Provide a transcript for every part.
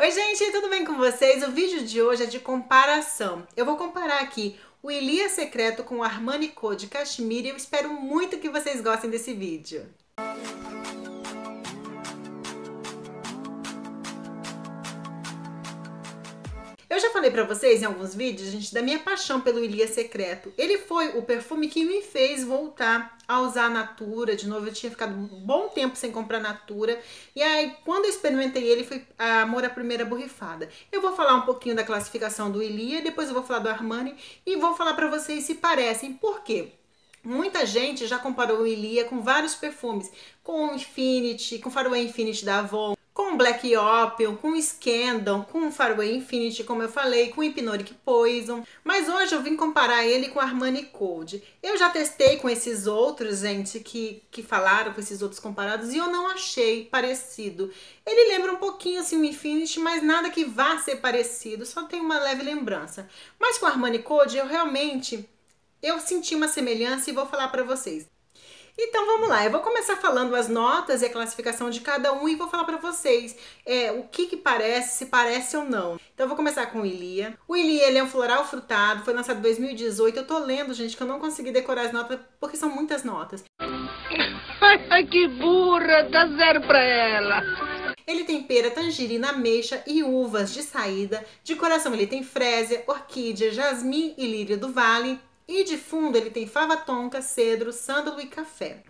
Oi, gente, tudo bem com vocês? O vídeo de hoje é de comparação. Eu vou comparar aqui o Ilia Secreto com o Armani Code Cashmere e eu espero muito que vocês gostem desse vídeo. Eu falei pra vocês em alguns vídeos, gente, da minha paixão pelo Ilia Secreto. Ele foi o perfume que me fez voltar a usar a Natura. De novo, eu tinha ficado um bom tempo sem comprar Natura. E aí, quando eu experimentei ele, foi amor à primeira borrifada. Eu vou falar um pouquinho da classificação do Ilia, depois eu vou falar do Armani e vou falar pra vocês se parecem. Por quê? Muita gente já comparou o Ilia com vários perfumes, com o Infinity, com o Faraway Infinity da Avon, com Black Opium, com Scandal, com Faraway Infinity, como eu falei, com Hypnotic Poison. Mas hoje eu vim comparar ele com Armani Code. Eu já testei com esses outros, gente, que, que falaram com esses outros comparados e eu não achei parecido. Ele lembra um pouquinho assim o Infinity, mas nada que vá ser parecido, só tem uma leve lembrança. Mas com Armani Code eu realmente eu senti uma semelhança e vou falar para vocês. Então vamos lá, eu vou começar falando as notas e a classificação de cada um e vou falar para vocês é, o que que parece, se parece ou não. Então eu vou começar com o Ilia. O Ilia ele é um floral frutado, foi lançado em 2018. Eu tô lendo, gente, que eu não consegui decorar as notas porque são muitas notas. Ai, que burra, dá zero pra ela. Ele tem pera, tangerina, ameixa e uvas de saída. De coração ele tem frésia, orquídea, jasmim e lírio do vale. E de fundo ele tem fava tonka, cedro, sândalo e café.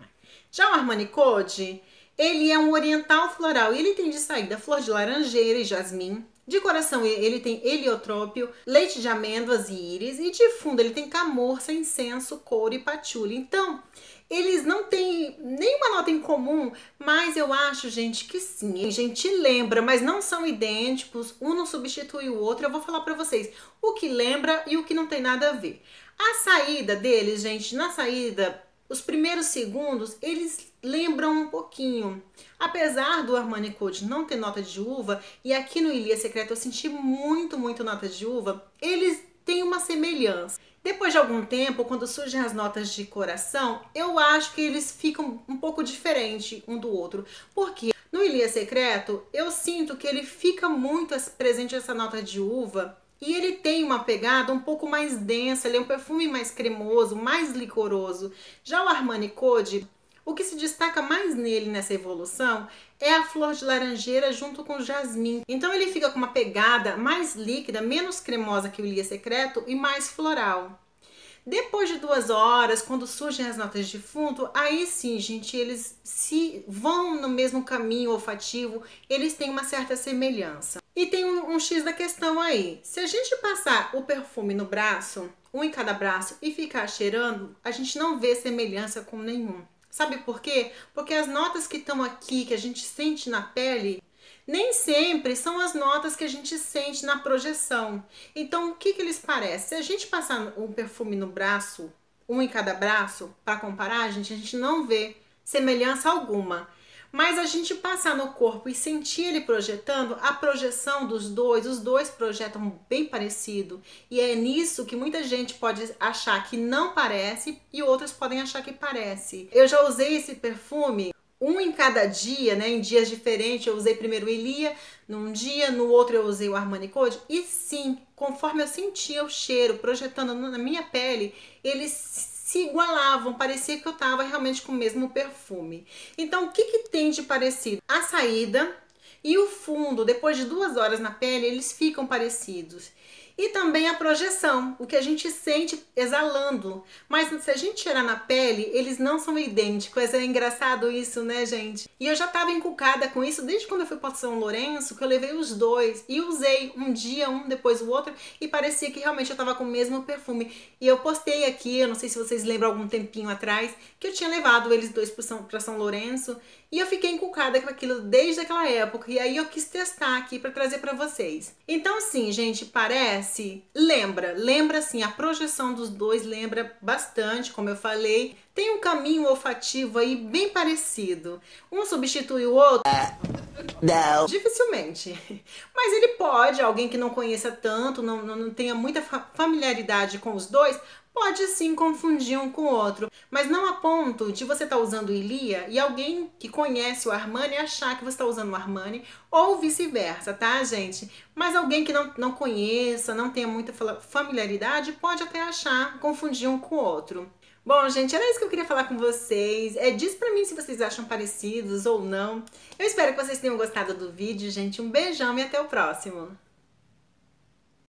Já o Armani Code, ele é um oriental floral e ele tem de saída flor de laranjeira e jasmim. De coração ele tem heliotrópio, leite de amêndoas e íris. E de fundo ele tem camorça, incenso, couro e patchouli. Então, eles não têm nenhuma nota em comum, mas eu acho, gente, que sim. A gente lembra, mas não são idênticos. Um não substitui o outro. Eu vou falar para vocês o que lembra e o que não tem nada a ver. A saída deles, gente, na saída, os primeiros segundos, eles lembram um pouquinho. Apesar do Armani Code não ter nota de uva, e aqui no Ilia Secreto eu senti muito, muito nota de uva, eles têm uma semelhança. Depois de algum tempo, quando surgem as notas de coração, eu acho que eles ficam um pouco diferentes um do outro. Porque no Ilia Secreto, eu sinto que ele fica muito presente essa nota de uva e ele tem uma pegada um pouco mais densa, ele é um perfume mais cremoso, mais licoroso. Já o Armani Code, o que se destaca mais nele nessa evolução é a flor de laranjeira junto com o jasmim. Então ele fica com uma pegada mais líquida, menos cremosa que o Lia Secreto e mais floral. Depois de duas horas, quando surgem as notas de fundo, aí sim, gente, eles se vão no mesmo caminho olfativo, eles têm uma certa semelhança. E tem um, um X da questão aí. Se a gente passar o perfume no braço, um em cada braço, e ficar cheirando, a gente não vê semelhança com nenhum. Sabe por quê? Porque as notas que estão aqui, que a gente sente na pele, nem sempre são as notas que a gente sente na projeção. Então, o que, que eles parecem? Se a gente passar um perfume no braço, um em cada braço, para comparar, gente, a gente não vê semelhança alguma. Mas a gente passar no corpo e sentir ele projetando, a projeção dos dois, os dois projetam bem parecido. E é nisso que muita gente pode achar que não parece e outros podem achar que parece. Eu já usei esse perfume um em cada dia, né? Em dias diferentes, eu usei primeiro o Elia, num dia, no outro eu usei o Armani Code. E sim, conforme eu sentia o cheiro projetando na minha pele, eles se igualavam, parecia que eu estava realmente com o mesmo perfume. Então, o que, que tem de parecido? A saída e o fundo, depois de duas horas na pele, eles ficam parecidos e também a projeção, o que a gente sente exalando. Mas se a gente tirar na pele, eles não são idênticos. É engraçado isso, né, gente? E eu já tava encucada com isso desde quando eu fui para São Lourenço, que eu levei os dois e usei um dia um, depois o outro, e parecia que realmente eu tava com o mesmo perfume. E eu postei aqui, eu não sei se vocês lembram algum tempinho atrás, que eu tinha levado eles dois para São, São Lourenço e eu fiquei encucada com aquilo desde aquela época. E aí eu quis testar aqui para trazer para vocês. Então, sim, gente, parece. Lembra, lembra sim, a projeção dos dois lembra bastante, como eu falei. Tem um caminho olfativo aí bem parecido. Um substitui o outro. Não. Dificilmente. Mas ele pode, alguém que não conheça tanto, não, não, tenha muita familiaridade com os dois, pode sim confundir um com o outro. Mas não a ponto de você estar tá usando o Ilia e alguém que conhece o Armani achar que você está usando o Armani, ou vice-versa, tá, gente? Mas alguém que não, não conheça, não tenha muita familiaridade, pode até achar, confundir um com o outro. Bom, gente, era isso que eu queria falar com vocês. É, diz pra mim se vocês acham parecidos ou não. Eu espero que vocês tenham gostado do vídeo, gente. Um beijão e até o próximo.